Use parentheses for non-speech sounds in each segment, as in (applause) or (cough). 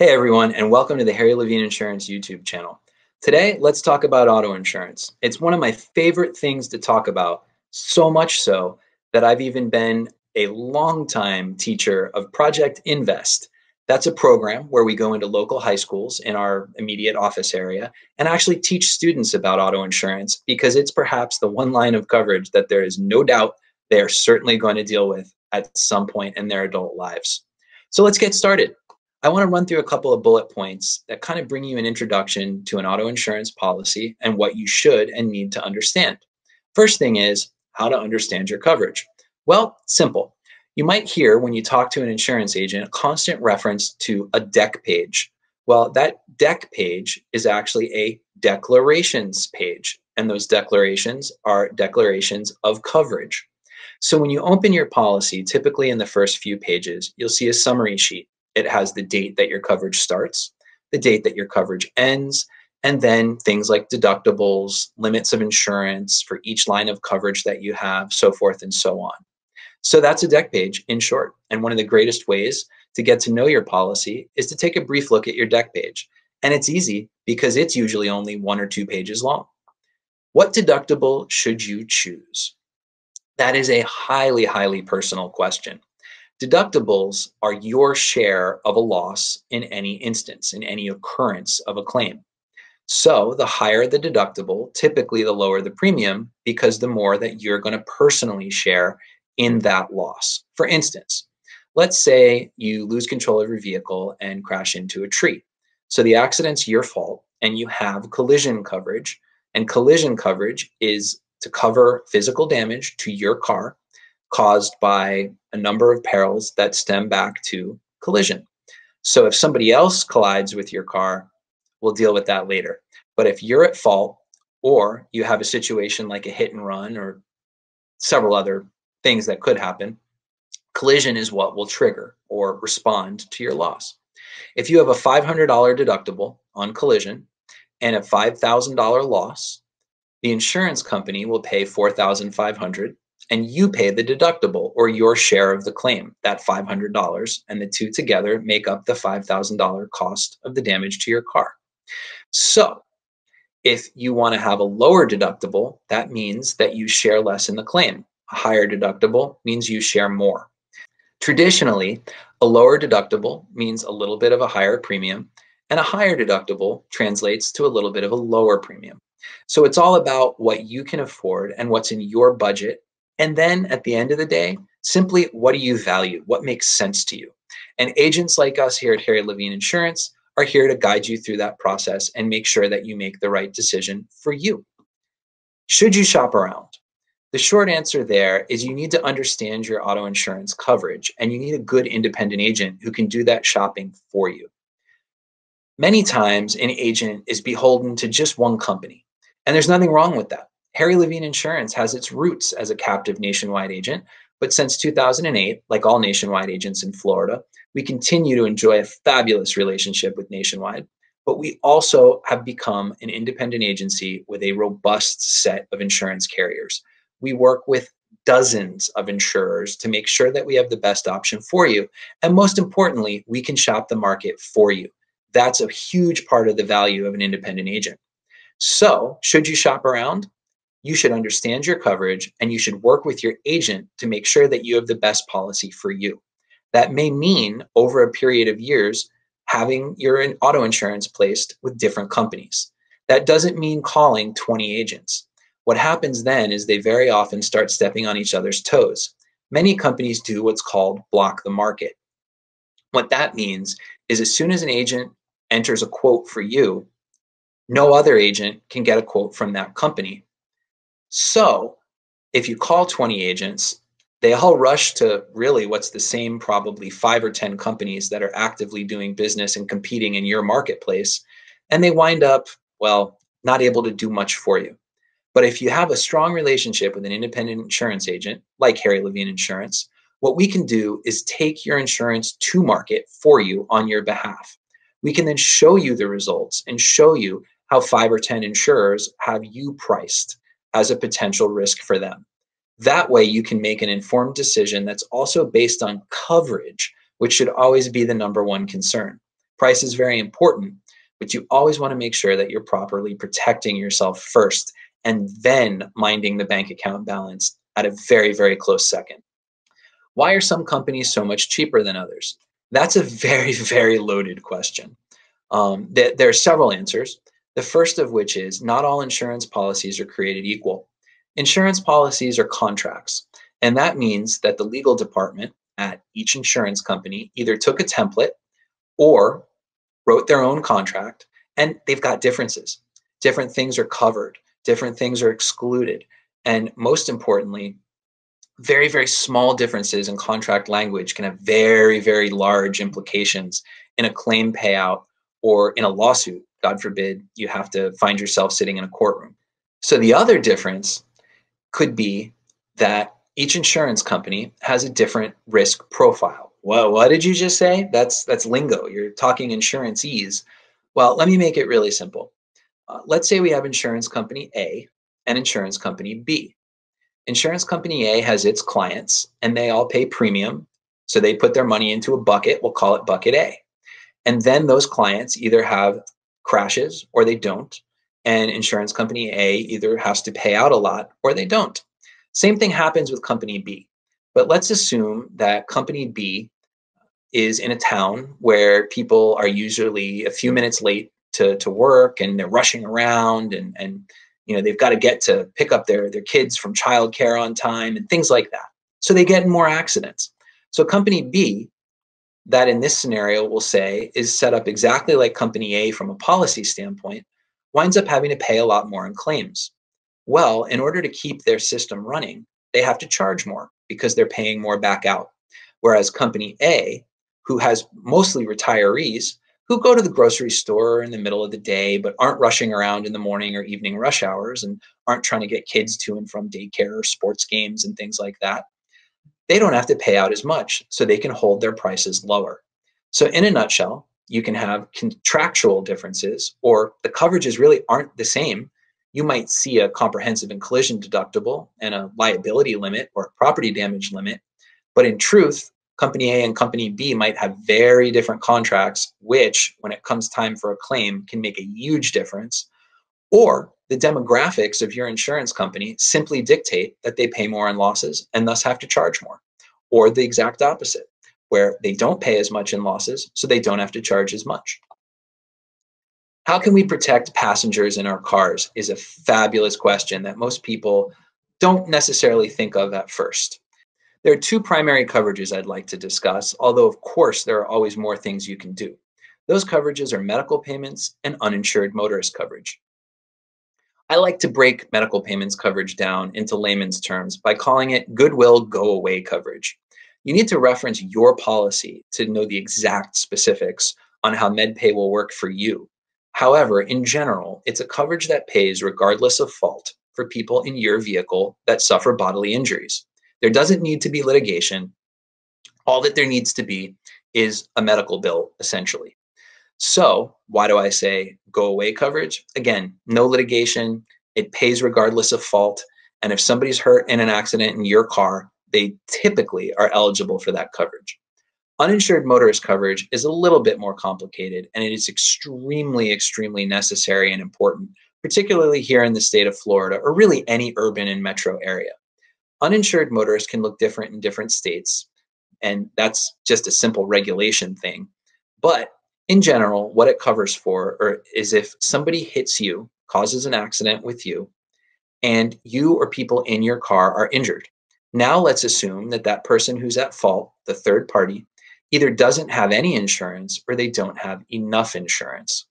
Hey everyone, and welcome to the Harry Levine Insurance YouTube channel. Today, let's talk about auto insurance. It's one of my favorite things to talk about, so much so that I've even been a long-time teacher of Project Invest. That's a program where we go into local high schools in our immediate office area and actually teach students about auto insurance because it's perhaps the one line of coverage that there is no doubt they are certainly going to deal with at some point in their adult lives. So let's get started. I want to run through a couple of bullet points that kind of bring you an introduction to an auto insurance policy and what you should and need to understand. First thing is how to understand your coverage. Well, simple. You might hear when you talk to an insurance agent a constant reference to a deck page. Well, that deck page is actually a declarations page, and those declarations are declarations of coverage. So when you open your policy, typically in the first few pages, you'll see a summary sheet it has the date that your coverage starts, the date that your coverage ends, and then things like deductibles, limits of insurance for each line of coverage that you have, so forth and so on. So that's a deck page in short. And one of the greatest ways to get to know your policy is to take a brief look at your deck page. And it's easy because it's usually only one or two pages long. What deductible should you choose? That is a highly, highly personal question. Deductibles are your share of a loss in any instance, in any occurrence of a claim. So the higher the deductible, typically the lower the premium because the more that you're going to personally share in that loss. For instance, let's say you lose control of your vehicle and crash into a tree. So the accident's your fault and you have collision coverage. And collision coverage is to cover physical damage to your car caused by a number of perils that stem back to collision. So if somebody else collides with your car, we'll deal with that later. But if you're at fault or you have a situation like a hit and run or several other things that could happen, collision is what will trigger or respond to your loss. If you have a $500 deductible on collision and a $5,000 loss, the insurance company will pay 4500 and you pay the deductible or your share of the claim, that $500, and the two together make up the $5,000 cost of the damage to your car. So, if you want to have a lower deductible, that means that you share less in the claim. A higher deductible means you share more. Traditionally, a lower deductible means a little bit of a higher premium, and a higher deductible translates to a little bit of a lower premium. So it's all about what you can afford and what's in your budget and then at the end of the day, simply what do you value? What makes sense to you? And agents like us here at Harry Levine Insurance are here to guide you through that process and make sure that you make the right decision for you. Should you shop around? The short answer there is you need to understand your auto insurance coverage and you need a good independent agent who can do that shopping for you. Many times, an agent is beholden to just one company, and there's nothing wrong with that. Harry Levine Insurance has its roots as a captive nationwide agent, but since 2008, like all nationwide agents in Florida, we continue to enjoy a fabulous relationship with Nationwide, but we also have become an independent agency with a robust set of insurance carriers. We work with dozens of insurers to make sure that we have the best option for you. And most importantly, we can shop the market for you. That's a huge part of the value of an independent agent. So, should you shop around? You should understand your coverage and you should work with your agent to make sure that you have the best policy for you. That may mean over a period of years having your auto insurance placed with different companies. That doesn't mean calling 20 agents. What happens then is they very often start stepping on each other's toes. Many companies do what's called block the market. What that means is as soon as an agent enters a quote for you, no other agent can get a quote from that company so if you call 20 agents, they all rush to really what's the same probably five or 10 companies that are actively doing business and competing in your marketplace. And they wind up, well, not able to do much for you. But if you have a strong relationship with an independent insurance agent like Harry Levine Insurance, what we can do is take your insurance to market for you on your behalf. We can then show you the results and show you how five or 10 insurers have you priced as a potential risk for them. That way, you can make an informed decision that's also based on coverage, which should always be the number one concern. Price is very important, but you always want to make sure that you're properly protecting yourself first and then minding the bank account balance at a very, very close second. Why are some companies so much cheaper than others? That's a (laughs) very, very loaded question. Um, th- there are several answers. The first of which is not all insurance policies are created equal. Insurance policies are contracts, and that means that the legal department at each insurance company either took a template or wrote their own contract, and they've got differences. Different things are covered, different things are excluded, and most importantly, very, very small differences in contract language can have very, very large implications in a claim payout or in a lawsuit. God forbid you have to find yourself sitting in a courtroom. So the other difference could be that each insurance company has a different risk profile. Well, what did you just say? That's that's lingo. You're talking insurance ease. Well, let me make it really simple. Uh, let's say we have insurance company A and insurance company B. Insurance company A has its clients and they all pay premium. So they put their money into a bucket. We'll call it bucket A. And then those clients either have crashes or they don't. And insurance company A either has to pay out a lot or they don't. Same thing happens with company B. But let's assume that company B is in a town where people are usually a few minutes late to, to work and they're rushing around and, and you know they've got to get to pick up their their kids from childcare on time and things like that so they get in more accidents so company b that in this scenario we'll say is set up exactly like company a from a policy standpoint winds up having to pay a lot more in claims. Well in order to keep their system running they have to charge more because they're paying more back out. Whereas company a who has mostly retirees who go to the grocery store in the middle of the day, but aren't rushing around in the morning or evening rush hours and aren't trying to get kids to and from daycare or sports games and things like that, they don't have to pay out as much. So they can hold their prices lower. So, in a nutshell, you can have contractual differences or the coverages really aren't the same. You might see a comprehensive and collision deductible and a liability limit or property damage limit. But in truth, company A and company B might have very different contracts, which, when it comes time for a claim, can make a huge difference. Or the demographics of your insurance company simply dictate that they pay more on losses and thus have to charge more. Or the exact opposite, where they don't pay as much in losses, so they don't have to charge as much. How can we protect passengers in our cars is a fabulous question that most people don't necessarily think of at first. There are two primary coverages I'd like to discuss, although of course there are always more things you can do. Those coverages are medical payments and uninsured motorist coverage. I like to break medical payments coverage down into layman's terms by calling it goodwill go away coverage. You need to reference your policy to know the exact specifics on how MedPay will work for you. However, in general, it's a coverage that pays regardless of fault for people in your vehicle that suffer bodily injuries. There doesn't need to be litigation. All that there needs to be is a medical bill, essentially. So, why do I say go away coverage? Again, no litigation. It pays regardless of fault. And if somebody's hurt in an accident in your car, they typically are eligible for that coverage. Uninsured motorist coverage is a little bit more complicated and it is extremely, extremely necessary and important, particularly here in the state of Florida or really any urban and metro area uninsured motorists can look different in different states and that's just a simple regulation thing but in general what it covers for or is if somebody hits you causes an accident with you and you or people in your car are injured now let's assume that that person who's at fault the third party either doesn't have any insurance or they don't have enough insurance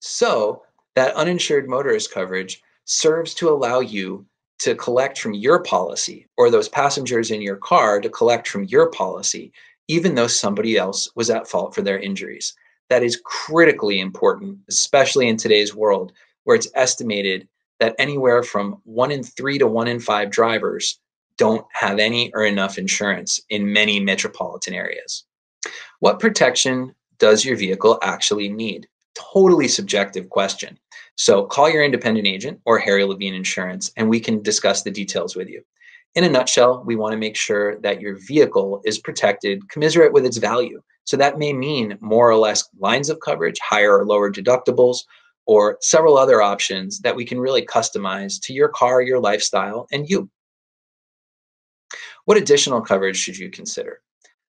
so that uninsured motorist coverage serves to allow you to collect from your policy or those passengers in your car to collect from your policy, even though somebody else was at fault for their injuries. That is critically important, especially in today's world where it's estimated that anywhere from one in three to one in five drivers don't have any or enough insurance in many metropolitan areas. What protection does your vehicle actually need? Totally subjective question. So call your independent agent or Harry Levine Insurance, and we can discuss the details with you. In a nutshell, we want to make sure that your vehicle is protected commensurate with its value. So that may mean more or less lines of coverage, higher or lower deductibles, or several other options that we can really customize to your car, your lifestyle, and you. What additional coverage should you consider?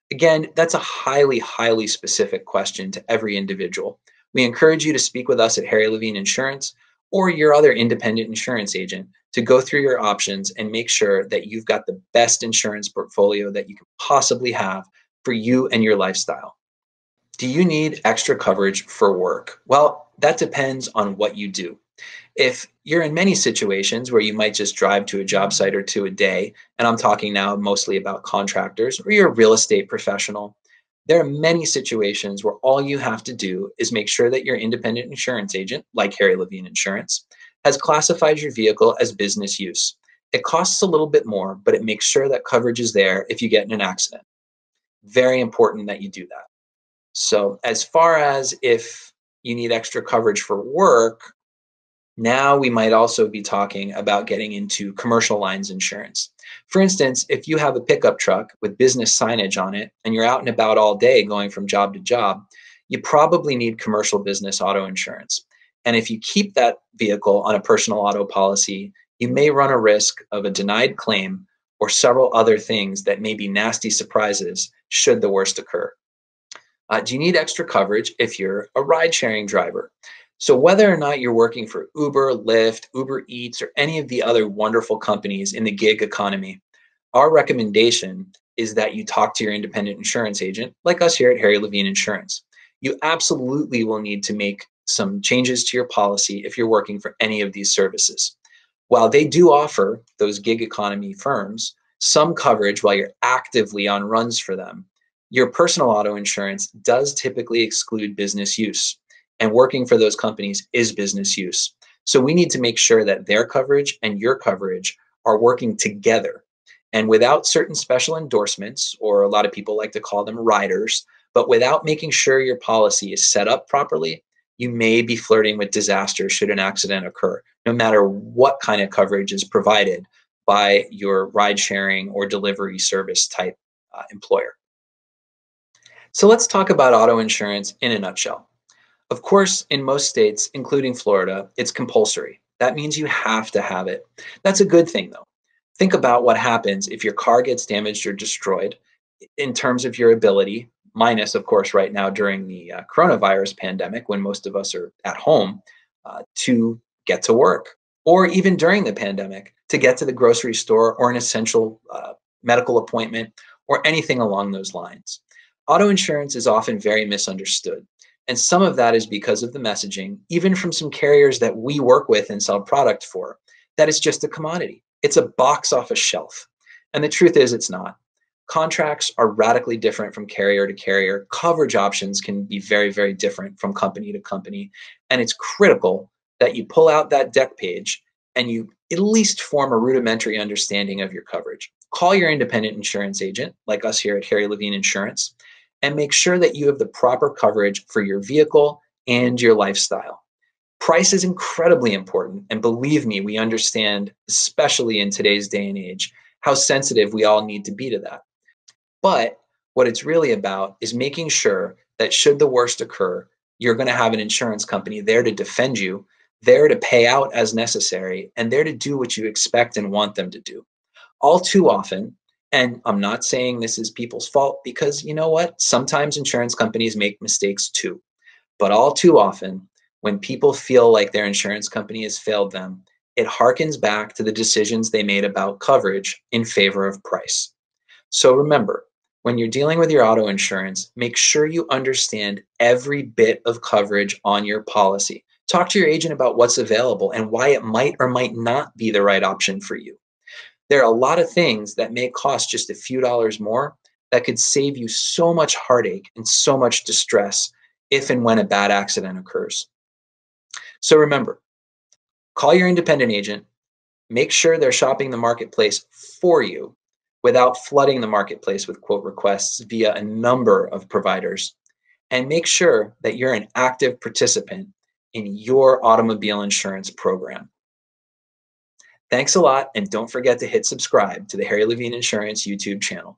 Again, that's a highly, highly specific question to every individual. We encourage you to speak with us at Harry Levine Insurance or your other independent insurance agent to go through your options and make sure that you've got the best insurance portfolio that you can possibly have for you and your lifestyle. Do you need extra coverage for work? Well, that depends on what you do. If you're in many situations where you might just drive to a job site or two a day, and I'm talking now mostly about contractors, or you're a real estate professional, there are many situations where all you have to do is make sure that your independent insurance agent, like Harry Levine Insurance, has classified your vehicle as business use. It costs a little bit more, but it makes sure that coverage is there if you get in an accident. Very important that you do that. So, as far as if you need extra coverage for work, now we might also be talking about getting into commercial lines insurance. For instance, if you have a pickup truck with business signage on it and you're out and about all day going from job to job, you probably need commercial business auto insurance. And if you keep that vehicle on a personal auto policy, you may run a risk of a denied claim or several other things that may be nasty surprises should the worst occur. Uh, do you need extra coverage if you're a ride sharing driver? So whether or not you're working for Uber, Lyft, Uber Eats, or any of the other wonderful companies in the gig economy, our recommendation is that you talk to your independent insurance agent, like us here at Harry Levine Insurance. You absolutely will need to make some changes to your policy if you're working for any of these services. While they do offer those gig economy firms some coverage while you're actively on runs for them, your personal auto insurance does typically exclude business use and working for those companies is business use. So we need to make sure that their coverage and your coverage are working together. And without certain special endorsements, or a lot of people like to call them riders, but without making sure your policy is set up properly, you may be flirting with disaster should an accident occur, no matter what kind of coverage is provided by your ride sharing or delivery service type uh, employer. So let's talk about auto insurance in a nutshell. Of course, in most states, including Florida, it's compulsory. That means you have to have it. That's a good thing, though. Think about what happens if your car gets damaged or destroyed in terms of your ability, minus, of course, right now during the uh, coronavirus pandemic when most of us are at home, uh, to get to work, or even during the pandemic to get to the grocery store or an essential uh, medical appointment or anything along those lines. Auto insurance is often very misunderstood. And some of that is because of the messaging, even from some carriers that we work with and sell product for, that it's just a commodity. It's a box off a shelf. And the truth is, it's not. Contracts are radically different from carrier to carrier. Coverage options can be very, very different from company to company. And it's critical that you pull out that deck page and you at least form a rudimentary understanding of your coverage. Call your independent insurance agent, like us here at Harry Levine Insurance, and make sure that you have the proper coverage for your vehicle and your lifestyle. Price is incredibly important. And believe me, we understand, especially in today's day and age, how sensitive we all need to be to that. But what it's really about is making sure that should the worst occur, you're going to have an insurance company there to defend you, there to pay out as necessary, and there to do what you expect and want them to do. All too often, and I'm not saying this is people's fault because you know what? Sometimes insurance companies make mistakes too. But all too often, when people feel like their insurance company has failed them, it harkens back to the decisions they made about coverage in favor of price. So remember, when you're dealing with your auto insurance, make sure you understand every bit of coverage on your policy. Talk to your agent about what's available and why it might or might not be the right option for you there are a lot of things that may cost just a few dollars more that could save you so much heartache and so much distress if and when a bad accident occurs. So remember, call your independent agent, make sure they're shopping the marketplace for you without flooding the marketplace with quote requests via a number of providers, and make sure that you're an active participant in your automobile insurance program. Thanks a lot, and don't forget to hit subscribe to the Harry Levine Insurance YouTube channel.